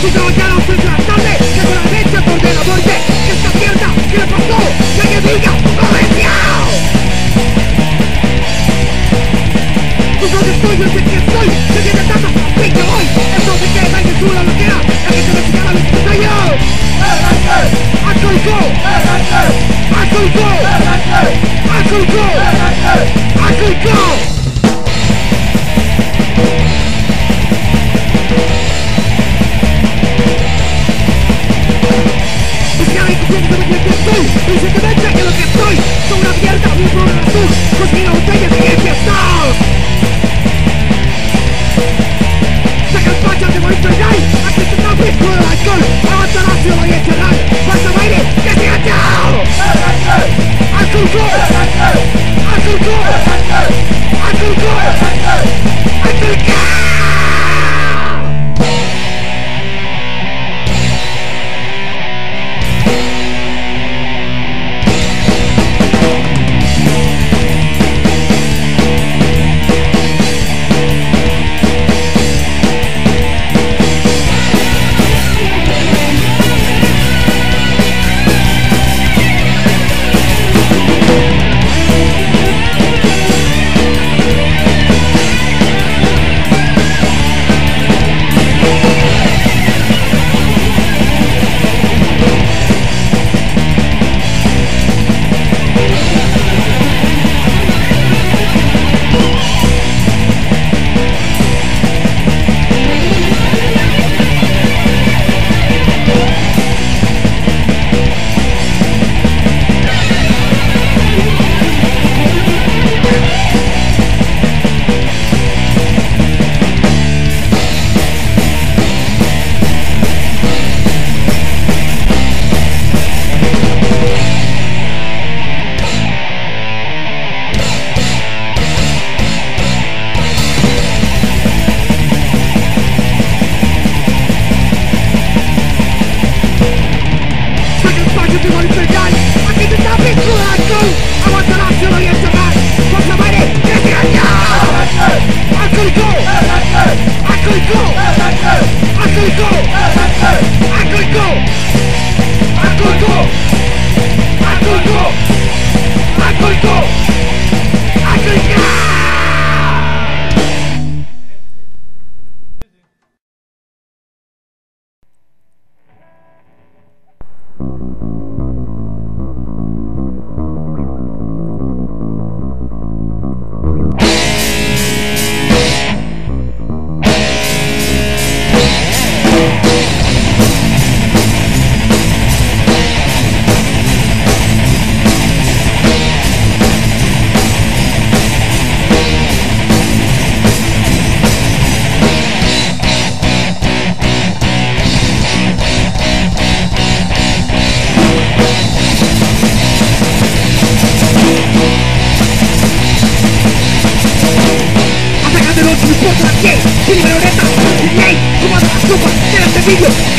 She's going down.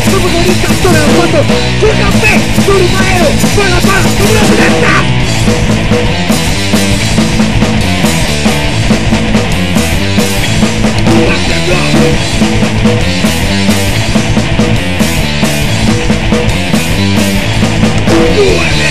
comunica sobre el fondo Tu café, tu maero, con la paz como una planta Nueve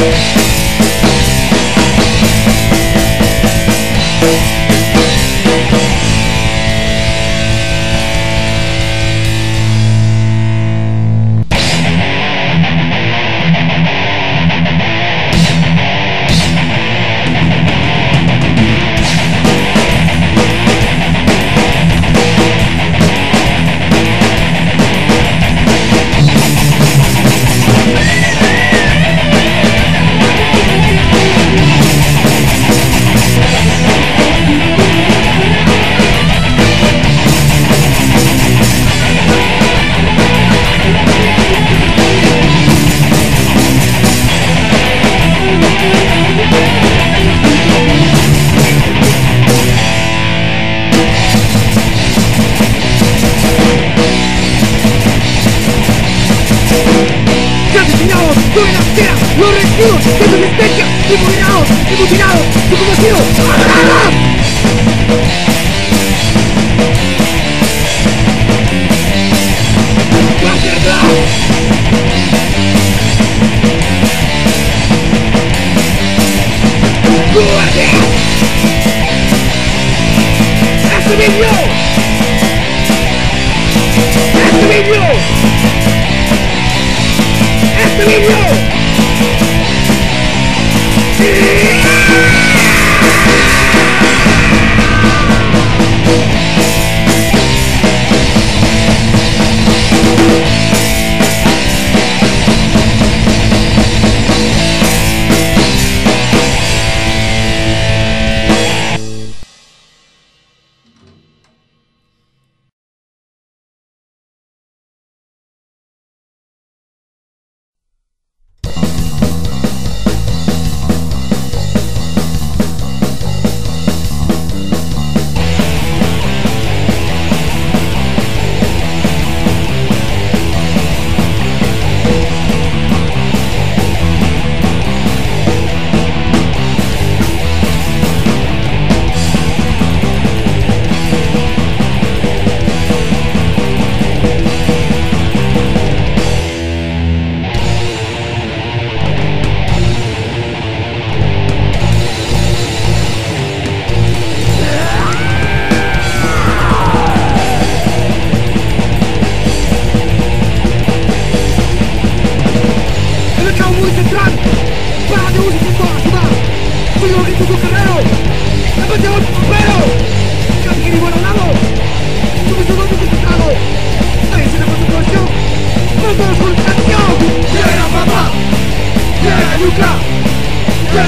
asesinados, Emocionado, emocionado, como emoción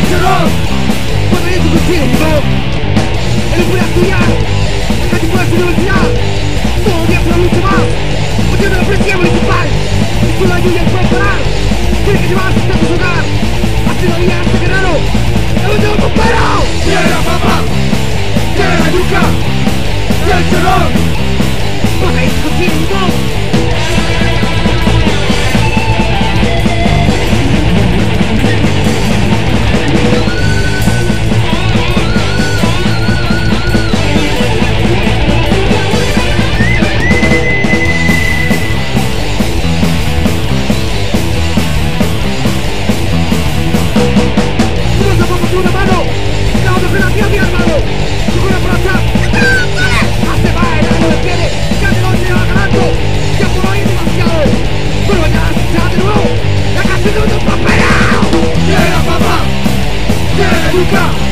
quiera Cuando hay tu tiempo, él puede estudiar, acá te puedes universidad. Todo día por mucho más, porque no lo presión municipal. Y con la lluvia puede parar, tiene que hasta tu hogar. Así lo haría este guerrero, el último bombero. Quiera papá, quiera yuca, quiera Cuando hay tu tiempo, Uno quiera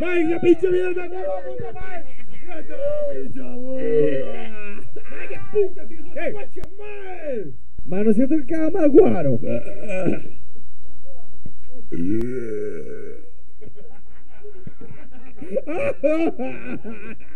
Vai, que pinche mierda, que no puta vai. Que te pinche amor. Vai, que puta, si eso es pache Mas não siento que é queda más guaro. Yeah.